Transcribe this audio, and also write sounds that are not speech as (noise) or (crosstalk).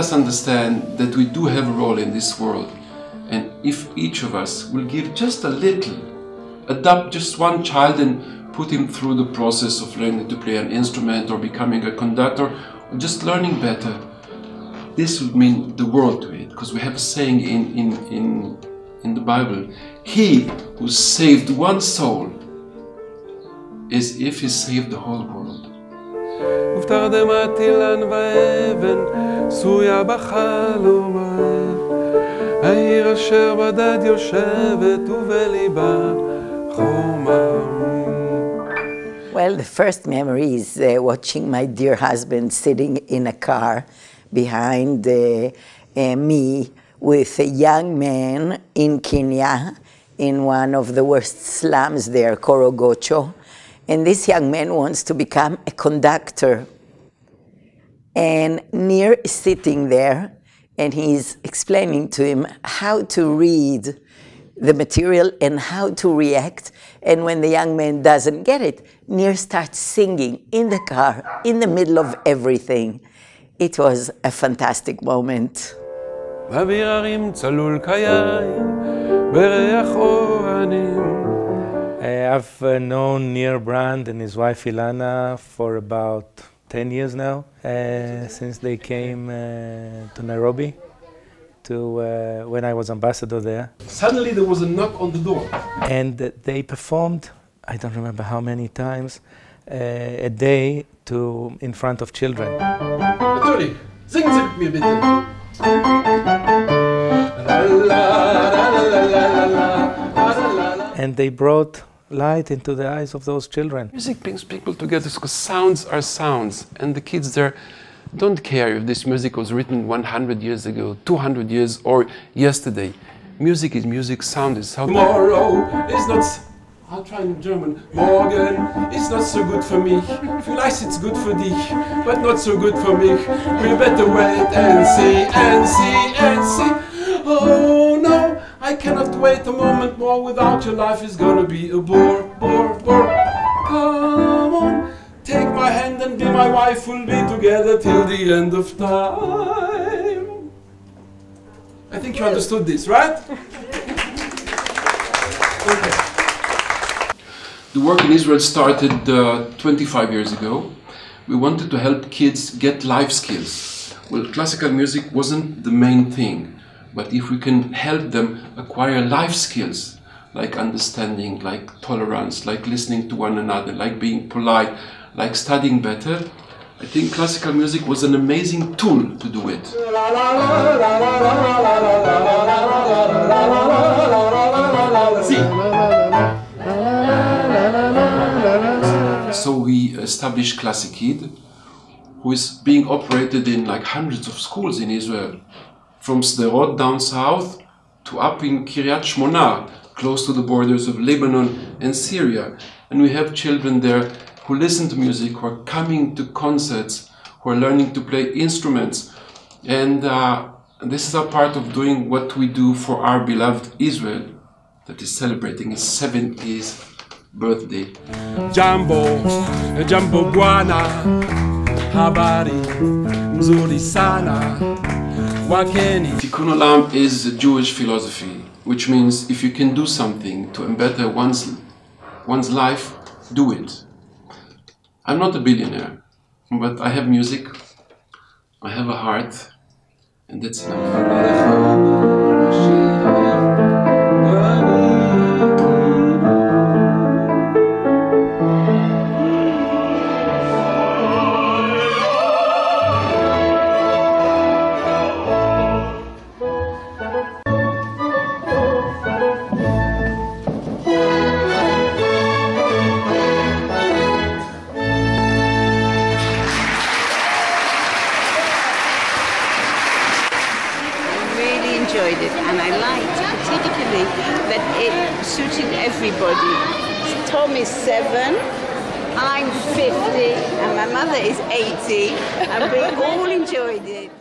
us understand that we do have a role in this world. And if each of us will give just a little, adopt just one child and put him through the process of learning to play an instrument or becoming a conductor or just learning better, this would mean the world to it. Because we have a saying in, in, in, in the Bible He who saved one soul is if he saved the whole world. ובתרדמת אילן ואבן, סויה בחלומה. העיר אשר בדד יושבת ובליבה חומה. Well, the first memory is uh, watching my dear husband sitting in a car behind uh, uh, me with a young man in Kenya in one of the worst slums there, Korogocho. And this young man wants to become a conductor. And Nir is sitting there and he's explaining to him how to read the material and how to react. And when the young man doesn't get it, Nir starts singing in the car, in the middle of everything. It was a fantastic moment. באוויר הרים צלול כיין, בריח אורנים. I've uh, known Nir Brand and his wife Ilana for about 10 years now, uh, since they came uh, to Nairobi to uh, when I was ambassador there. Suddenly there was a knock on the door. And they performed, I don't remember how many times, uh, a day to in front of children. Natürlich, singen Sie mit mir bitte. And they brought light into the eyes of those children. Music brings people together because sounds are sounds, and the kids there don't care if this music was written 100 years ago, 200 years, or yesterday. Music is music, sound is sound. Tomorrow is not. I'll try in German. Morgen ist not so good for mich. Vielleicht it's good for dich, but not so good for mich. We better wait and see and see and see. Oh no, I cannot wait a moment more. Without your life is gonna be a bore, bore, bore. Come on, take my hand and be my wife. We'll be together till the end of time. I think you understood this, right? (laughs) Okay. The work in Israel started uh, 25 years ago. We wanted to help kids get life skills. Well, classical music wasn't the main thing, but if we can help them acquire life skills, like understanding, like tolerance, like listening to one another, like being polite, like studying better, I think classical music was an amazing tool to do it. So we established Classic Kid, who is being operated in like hundreds of schools in Israel, from Sderot down south to up in Kiryat Shmona, close to the borders of Lebanon and Syria. And we have children there who listen to music, who are coming to concerts, who are learning to play instruments. And uh, this is a part of doing what we do for our beloved Israel, that is celebrating its 70th birthday. Jambo, Jambo Bwana, habari mzuri sana, wakeni. Tikkun Olam is a Jewish philosophy, which means if you can do something to better one's, one's life, do it. I'm not a billionaire, but I have music, I have a heart, and that's enough. Enjoyed it and I liked particularly that it suited everybody. Tom is seven, I'm 50 and my mother is 80 and we all enjoyed it.